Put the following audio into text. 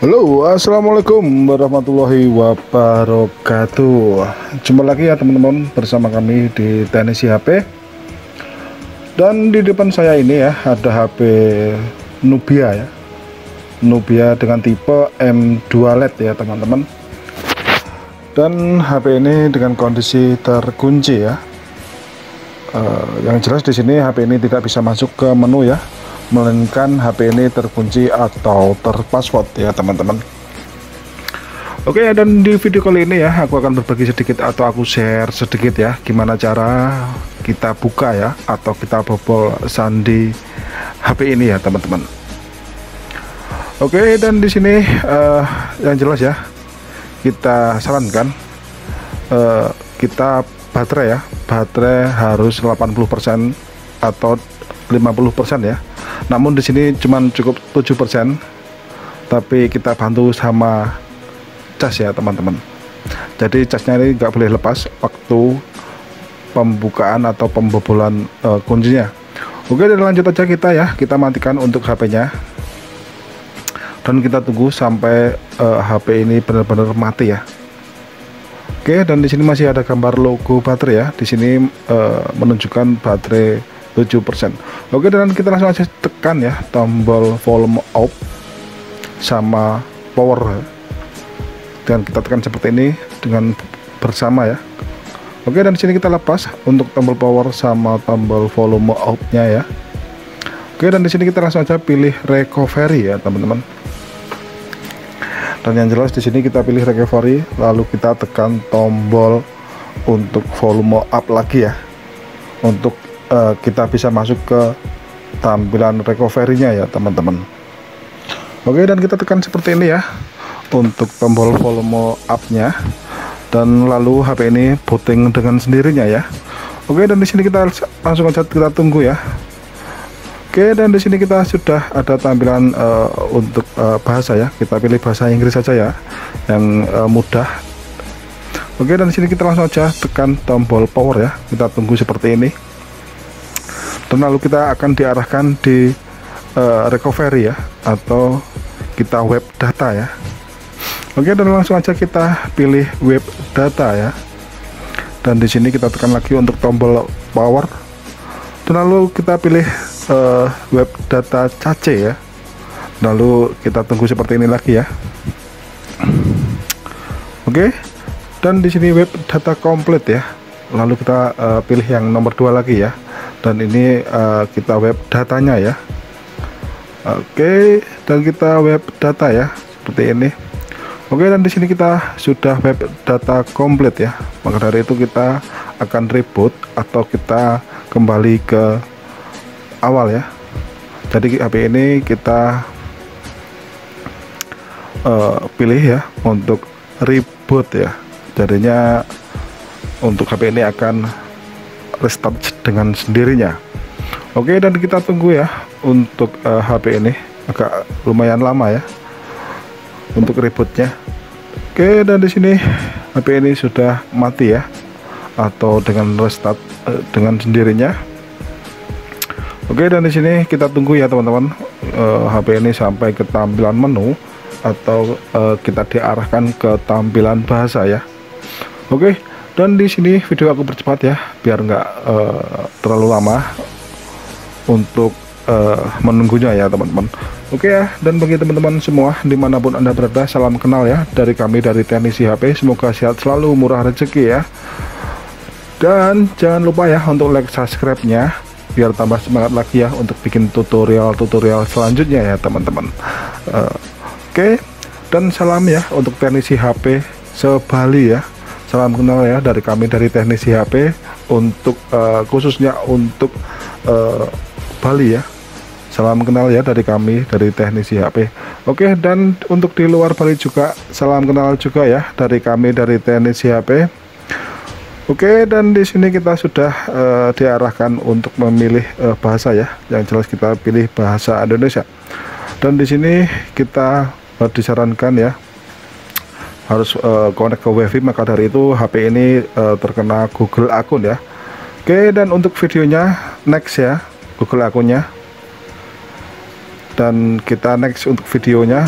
Halo assalamualaikum warahmatullahi wabarakatuh. Jumpa lagi ya teman-teman bersama kami di Teknisi HP Dan di depan saya ini ya ada HP Nubia ya. Nubia dengan tipe M2 LED ya teman-teman. Dan HP ini dengan kondisi terkunci ya. Uh, Yang jelas di sini HP ini tidak bisa masuk ke menu ya melainkan HP ini terkunci atau terpassword ya teman-teman. Oke dan di video kali ini ya aku akan berbagi sedikit atau aku share sedikit ya gimana cara kita buka ya atau kita bobol sandi HP ini ya teman-teman. Oke dan di sini uh, yang jelas ya kita sarankan uh, kita baterai ya baterai harus 80% atau 50% ya namun di sini cuma cukup 7% tapi kita bantu sama cas ya teman-teman. Jadi casnya ini nggak boleh lepas waktu pembukaan atau pembobolan uh, kuncinya. Oke dan lanjut aja kita ya. Kita matikan untuk HP-nya dan kita tunggu sampai uh, eh, HP ini benar-benar mati ya. Oke dan di sini masih ada gambar logo baterai ya. Di sini uh, menunjukkan baterai 7% oke dan kita langsung aja tekan ya tombol volume up sama power. Dan kita tekan seperti ini dengan bersama ya. Oke dan sini kita lepas untuk tombol power sama tombol volume up nya ya. Oke dan di sini kita langsung aja pilih recovery ya teman-teman. Dan yang jelas di sini kita pilih recovery lalu kita tekan tombol untuk volume up lagi ya. Untuk uh, kita bisa masuk ke tampilan recovery-nya ya teman-teman. Oke dan kita tekan seperti ini ya untuk tombol volume up-nya. Dan lalu HP ini booting dengan sendirinya ya. Oke dan di sini kita langsung aja kita tunggu ya. Oke dan di sini kita sudah ada tampilan uh, untuk uh, bahasa ya. Kita pilih bahasa Inggris saja ya yang uh, mudah. Oke dan di sini kita langsung aja tekan tombol power ya. Kita tunggu seperti ini dan lalu kita akan diarahkan di uh, recovery ya atau kita web data ya. Oke dan langsung aja kita pilih web data ya. Dan di sini kita tekan lagi untuk tombol power. Dan lalu kita pilih uh, web data cache ya. Lalu kita tunggu seperti ini lagi ya. Oke dan di sini web data komplit ya. Lalu kita uh, pilih yang nomor dua lagi ya dan ini uh, kita web datanya ya. Oke dan kita web data ya seperti ini. Oke dan di sini kita sudah web data komplit ya. Maka dari itu kita akan reboot atau kita kembali ke awal ya. Jadi HP ini kita uh, pilih ya untuk reboot ya. Jadinya untuk HP ini akan restart dengan sendirinya. Oke dan kita tunggu ya untuk uh, eh, HP ini. Agak lumayan lama ya untuk rebootnya. Oke dan di sini HP ini sudah mati ya atau dengan restart uh, dengan sendirinya. Oke dan di sini kita tunggu ya teman-teman. Uh, eh, HP ini sampai ke tampilan menu atau uh, kita diarahkan ke tampilan bahasa ya. Oke dan di sini video aku percepat ya biar nggak uh, terlalu lama untuk uh, menunggunya ya teman-teman. Oke ya dan bagi teman-teman semua di mana pun anda berada salam kenal ya dari kami dari teknisi HP semoga sehat selalu murah rezeki ya. Dan jangan lupa ya untuk like subscribe nya biar tambah semangat lagi ya untuk bikin tutorial-tutorial selanjutnya ya teman-teman. Uh, oke dan salam ya untuk teknisi HP sebali ya Salam kenal ya dari kami dari teknisi HP untuk uh, khususnya untuk uh, Bali ya. Salam kenal ya dari kami dari teknisi HP. Oke dan untuk di luar Bali juga salam kenal juga ya dari kami dari teknisi HP. Oke dan di sini kita sudah uh, diarahkan untuk memilih uh, bahasa ya. Yang jelas kita pilih bahasa Indonesia. Dan di sini kita disarankan ya harus uh, connect ke wifi maka dari itu HP ini uh, terkena Google akun ya. Oke dan untuk videonya next ya Google akunnya. Dan kita next untuk videonya